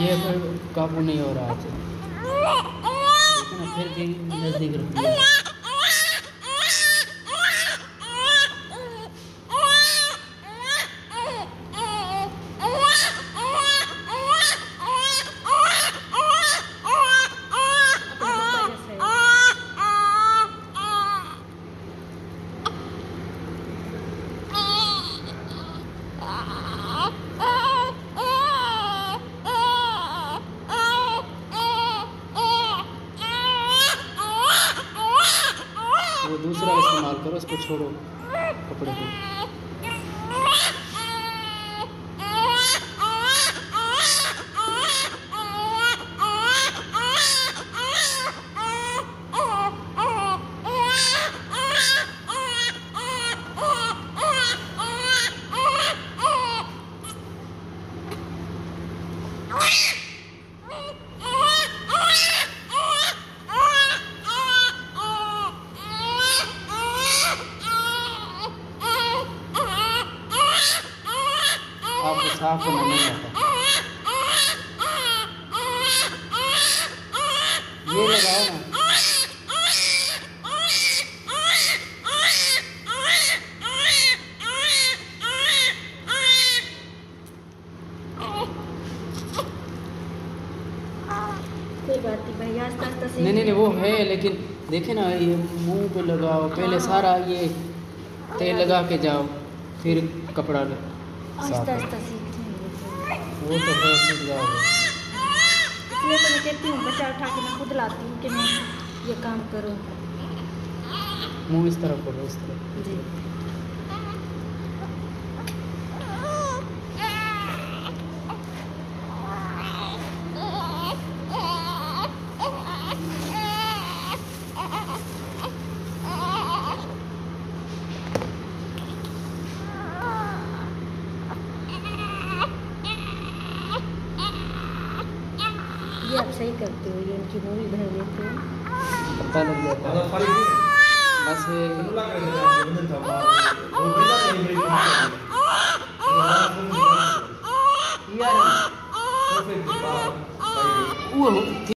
ये फिर काबू नहीं हो रहा है फिर भी नज़दीक रखना उसको छोड़ो कपड़े को आपको साफ़ होना नहीं आता। ये लगाओ ना। नहीं नहीं नहीं नहीं वो है लेकिन देखे ना ये मुँह पे लगाओ पहले सारा ये तेल लगा के जाओ फिर कपड़ा ले। साफ़ आस्ता आस्ता वो तो सीख जाओगे इसलिए तो मैं कहती हूँ बच्चा उठा के मैं खुद लाती हूँ कि मैं ये काम करूँ। मुँह इस तरफ़ करो इस तरफ़। जी। ये ही करते हो ये उनकी मूवी भर देते हो। पता लग जाता है। बस ये वो